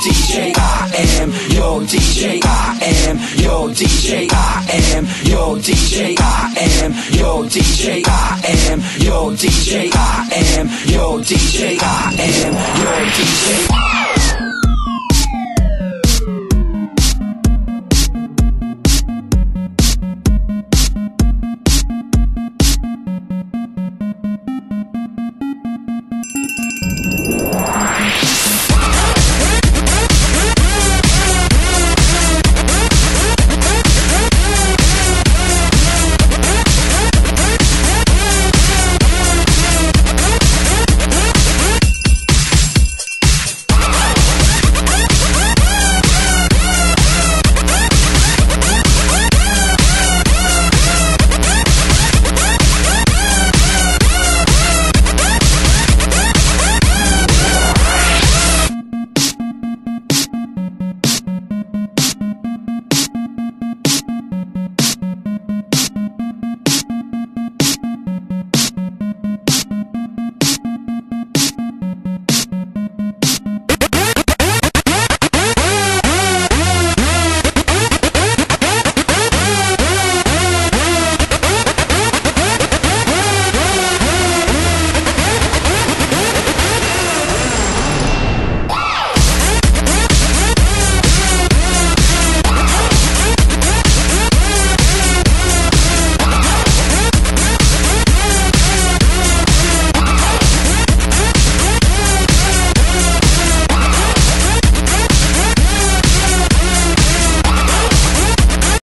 DJ, I am your DJ, I am your DJ, I am your DJ, I am your DJ, I am your DJ, I am your DJ, I am your DJ.